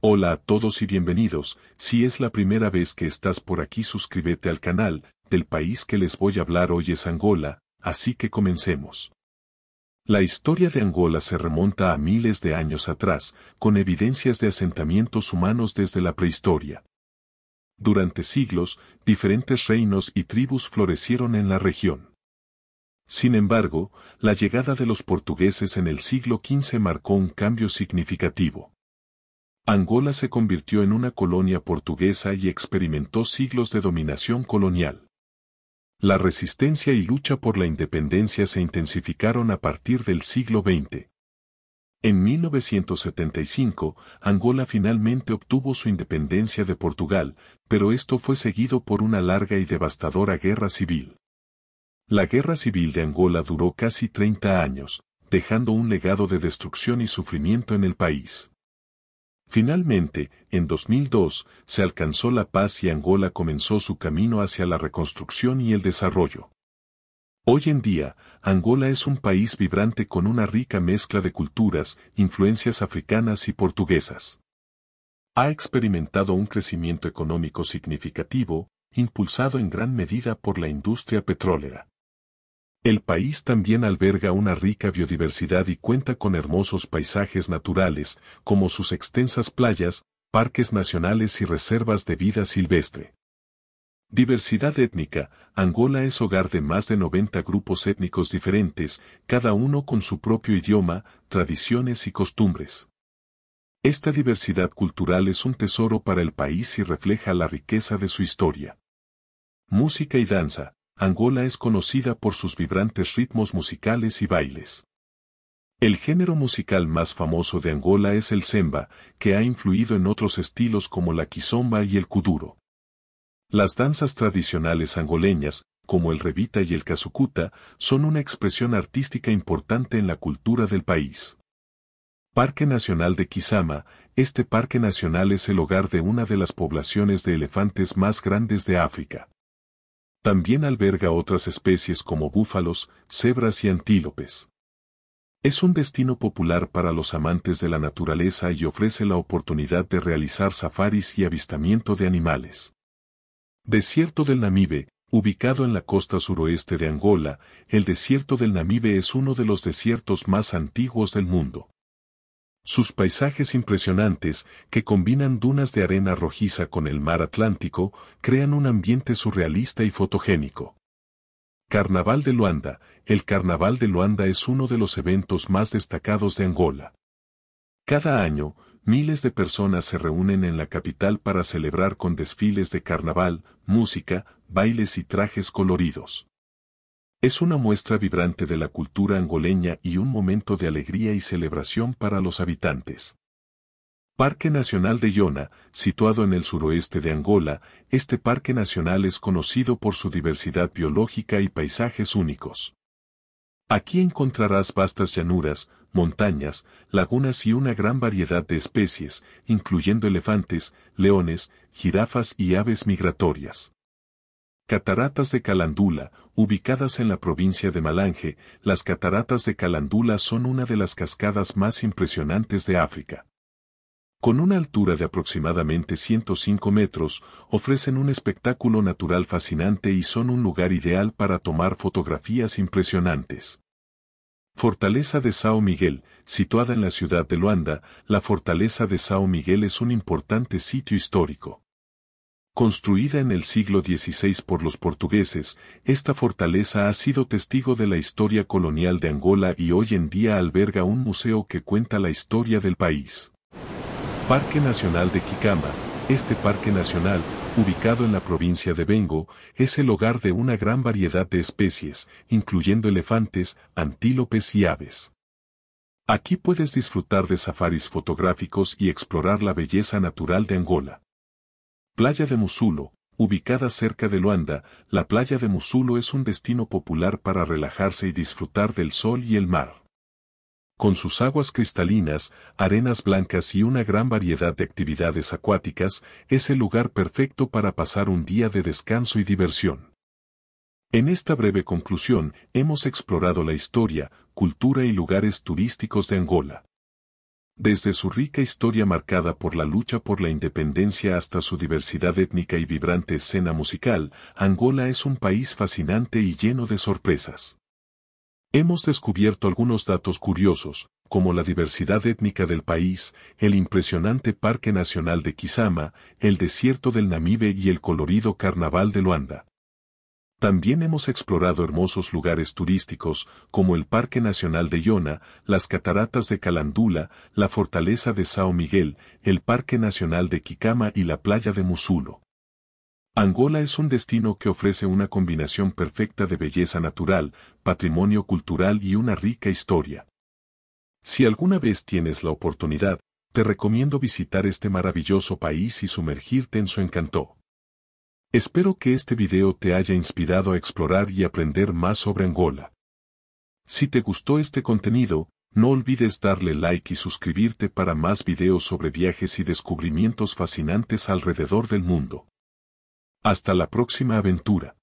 Hola a todos y bienvenidos, si es la primera vez que estás por aquí suscríbete al canal, del país que les voy a hablar hoy es Angola, así que comencemos. La historia de Angola se remonta a miles de años atrás, con evidencias de asentamientos humanos desde la prehistoria. Durante siglos, diferentes reinos y tribus florecieron en la región. Sin embargo, la llegada de los portugueses en el siglo XV marcó un cambio significativo. Angola se convirtió en una colonia portuguesa y experimentó siglos de dominación colonial. La resistencia y lucha por la independencia se intensificaron a partir del siglo XX. En 1975, Angola finalmente obtuvo su independencia de Portugal, pero esto fue seguido por una larga y devastadora guerra civil. La guerra civil de Angola duró casi 30 años, dejando un legado de destrucción y sufrimiento en el país. Finalmente, en 2002, se alcanzó la paz y Angola comenzó su camino hacia la reconstrucción y el desarrollo. Hoy en día, Angola es un país vibrante con una rica mezcla de culturas, influencias africanas y portuguesas. Ha experimentado un crecimiento económico significativo, impulsado en gran medida por la industria petrolera. El país también alberga una rica biodiversidad y cuenta con hermosos paisajes naturales, como sus extensas playas, parques nacionales y reservas de vida silvestre. Diversidad étnica, Angola es hogar de más de 90 grupos étnicos diferentes, cada uno con su propio idioma, tradiciones y costumbres. Esta diversidad cultural es un tesoro para el país y refleja la riqueza de su historia. Música y danza, Angola es conocida por sus vibrantes ritmos musicales y bailes. El género musical más famoso de Angola es el semba, que ha influido en otros estilos como la kizomba y el kuduro. Las danzas tradicionales angoleñas, como el revita y el casucuta, son una expresión artística importante en la cultura del país. Parque Nacional de Kisama, este parque nacional es el hogar de una de las poblaciones de elefantes más grandes de África. También alberga otras especies como búfalos, cebras y antílopes. Es un destino popular para los amantes de la naturaleza y ofrece la oportunidad de realizar safaris y avistamiento de animales. Desierto del Namibe, ubicado en la costa suroeste de Angola, el desierto del Namibe es uno de los desiertos más antiguos del mundo. Sus paisajes impresionantes, que combinan dunas de arena rojiza con el mar Atlántico, crean un ambiente surrealista y fotogénico. Carnaval de Luanda. El Carnaval de Luanda es uno de los eventos más destacados de Angola. Cada año, miles de personas se reúnen en la capital para celebrar con desfiles de carnaval, música, bailes y trajes coloridos. Es una muestra vibrante de la cultura angoleña y un momento de alegría y celebración para los habitantes. Parque Nacional de Yona, situado en el suroeste de Angola, este parque nacional es conocido por su diversidad biológica y paisajes únicos. Aquí encontrarás vastas llanuras, montañas, lagunas y una gran variedad de especies, incluyendo elefantes, leones, jirafas y aves migratorias. Cataratas de Calandula, ubicadas en la provincia de Malange, las cataratas de Calandula son una de las cascadas más impresionantes de África. Con una altura de aproximadamente 105 metros, ofrecen un espectáculo natural fascinante y son un lugar ideal para tomar fotografías impresionantes. Fortaleza de Sao Miguel, situada en la ciudad de Luanda, la fortaleza de Sao Miguel es un importante sitio histórico. Construida en el siglo XVI por los portugueses, esta fortaleza ha sido testigo de la historia colonial de Angola y hoy en día alberga un museo que cuenta la historia del país. Parque Nacional de Kikama. Este parque nacional, ubicado en la provincia de Bengo, es el hogar de una gran variedad de especies, incluyendo elefantes, antílopes y aves. Aquí puedes disfrutar de safaris fotográficos y explorar la belleza natural de Angola. Playa de Musulo, ubicada cerca de Luanda, la playa de Musulo es un destino popular para relajarse y disfrutar del sol y el mar. Con sus aguas cristalinas, arenas blancas y una gran variedad de actividades acuáticas, es el lugar perfecto para pasar un día de descanso y diversión. En esta breve conclusión, hemos explorado la historia, cultura y lugares turísticos de Angola. Desde su rica historia marcada por la lucha por la independencia hasta su diversidad étnica y vibrante escena musical, Angola es un país fascinante y lleno de sorpresas. Hemos descubierto algunos datos curiosos, como la diversidad étnica del país, el impresionante Parque Nacional de Kisama, el desierto del Namibe y el colorido Carnaval de Luanda. También hemos explorado hermosos lugares turísticos, como el Parque Nacional de Yona, las cataratas de Calandula, la fortaleza de Sao Miguel, el Parque Nacional de Kikama y la playa de Musulo. Angola es un destino que ofrece una combinación perfecta de belleza natural, patrimonio cultural y una rica historia. Si alguna vez tienes la oportunidad, te recomiendo visitar este maravilloso país y sumergirte en su encanto. Espero que este video te haya inspirado a explorar y aprender más sobre Angola. Si te gustó este contenido, no olvides darle like y suscribirte para más videos sobre viajes y descubrimientos fascinantes alrededor del mundo. Hasta la próxima aventura.